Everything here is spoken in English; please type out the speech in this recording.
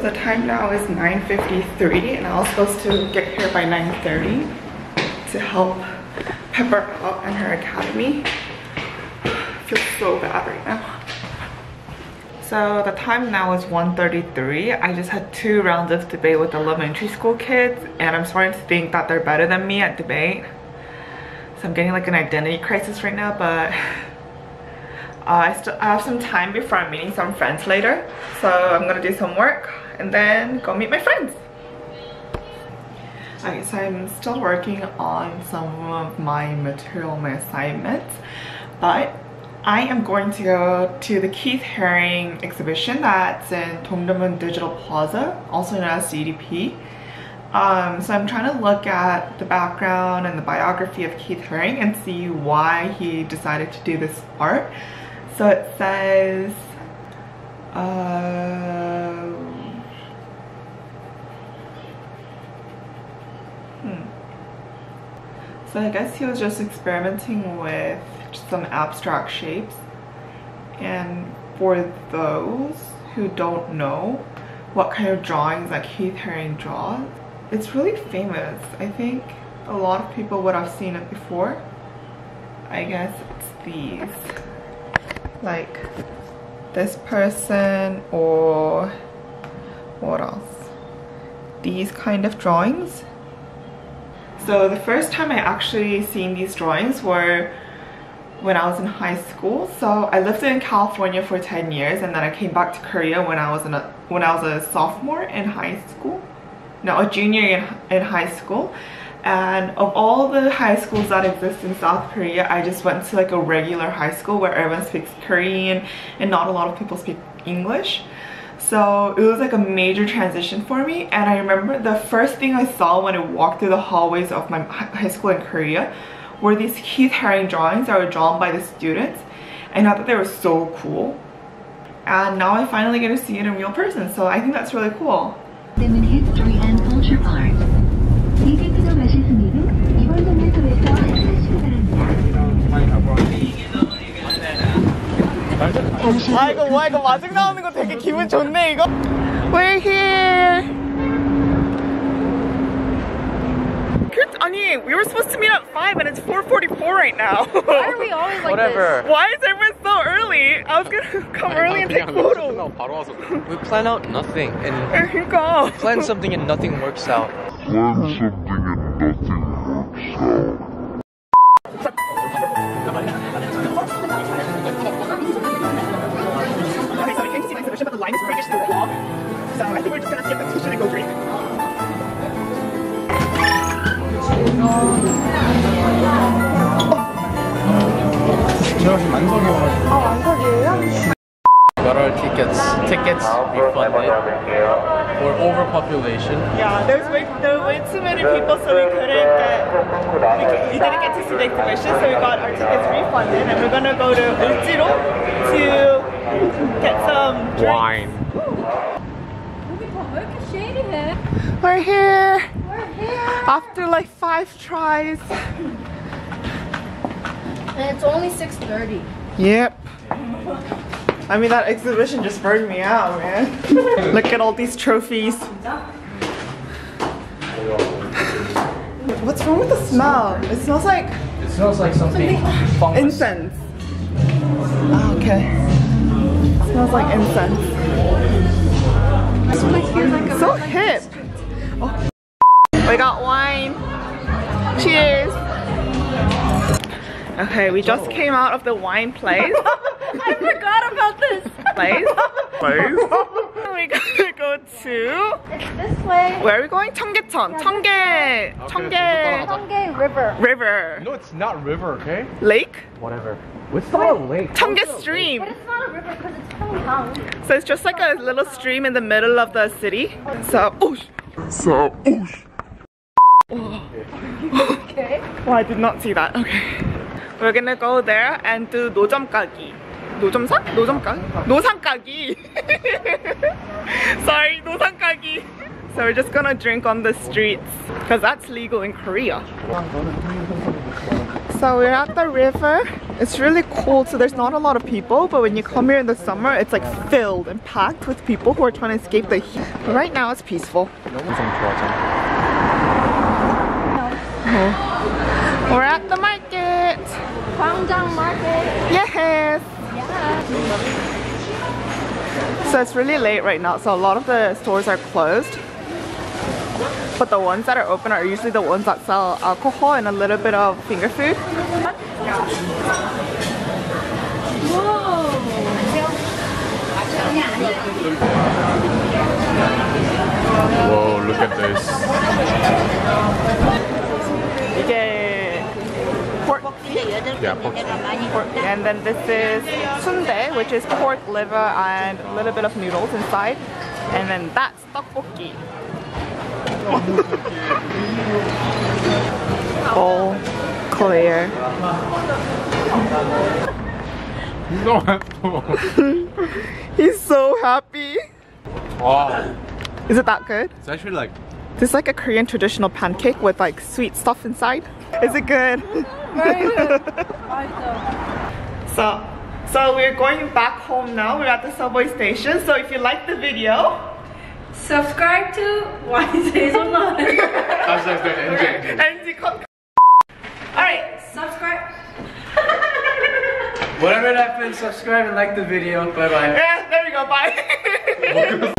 time now is 9.53 and I was supposed to get here by 9.30 to help Pepper out in her academy. I feel so bad right now. So the time now is 1.33. I just had two rounds of debate with elementary school kids and I'm starting to think that they're better than me at debate. So I'm getting like an identity crisis right now, but I still I have some time before I'm meeting some friends later. So I'm gonna do some work and then go meet my friends. Okay, so I'm still working on some of my material, my assignments, but I am going to go to the Keith Haring exhibition that's in Dongdaemun Digital Plaza, also known as DDP. Um, so I'm trying to look at the background and the biography of Keith Haring and see why he decided to do this art. So it says, uh, hmm. So I guess he was just experimenting with some abstract shapes. And for those who don't know what kind of drawings that Keith Haring draws, it's really famous. I think a lot of people would have seen it before. I guess it's these. Like this person or what else? These kind of drawings. So the first time I actually seen these drawings were when I was in high school. So I lived in California for 10 years and then I came back to Korea when I was in a, when I was a sophomore in high school. No, a junior in, in high school. And of all the high schools that exist in South Korea, I just went to like a regular high school where everyone speaks Korean and not a lot of people speak English. So it was like a major transition for me. And I remember the first thing I saw when I walked through the hallways of my high school in Korea were these Keith Haring drawings that were drawn by the students. And I thought they were so cool. And now I finally get to see it in real person. So I think that's really cool. History and culture part 아 이거 와 이거 마중 나오는 거 되게 기분 좋네 이거 We're here 아니, we were supposed to meet at 5 and it's 4.44 right now. Why are we always like Whatever. this? Why is everyone so early? I was gonna come early and take photos. We plan out nothing and There you go. plan something and nothing works out. Plan something and nothing works Got our tickets, tickets refunded for overpopulation. Yeah, there's way, there were way too many people, so we couldn't get, we, we didn't get to see the exhibition, so we got our tickets refunded, and we're gonna go to Euljiro to get some drinks. Wine. We're here We're here. after like five tries. And it's only 6.30. Yep. I mean, that exhibition just burned me out, man. Look at all these trophies. What's wrong with the smell? It smells like It smells like something fungus. incense. Oh, okay. It smells like incense. Okay, we just oh. came out of the wine place. I forgot about this. Place? Place? We got to go to... It's this way. Where are we going? Cheonggyecheon. Cheonggye. Cheonggye. Cheonggye River. River. No, it's not river, okay? Lake? Whatever. What's not a lake. Cheonggye Stream. But it's not a river because it's Cheonggang. So it's just like a little stream in the middle of the city. So, oosh. So, oosh. Oh. okay. well, I did not see that. Okay. We're gonna go there and do 노점 까기. 노점사? 노점 까기? 노상 까기. Sorry, 노상 까기. So we're just gonna drink on the streets because that's legal in Korea. So we're at the river It's really cold, so there's not a lot of people, but when you come here in the summer, it's like filled and packed with people who are trying to escape the heat. But right now, it's peaceful. 너무 좀 좋아하잖아. We're at the market! Gwangjang Market. Yes! So it's really late right now, so a lot of the stores are closed. But the ones that are open are usually the ones that sell alcohol and a little bit of finger food. Whoa, look at this. 이게 pork, Yeah, pork. and then this is sundae, which is pork liver and a little bit of noodles inside. And then that's tteokbokki. All clear. No, it's He's so happy. Wow. Is it that good? It's actually like This is like a Korean traditional pancake with like sweet stuff inside. Is it good? Very good. So, so we're going back home now. We're at the subway station. So if you like the video, Subscribe to YJ's Online. hashtag the engine. and. Alright, Subscribe. Whatever happens, subscribe and like the video. Bye bye. yeah, there we go, bye.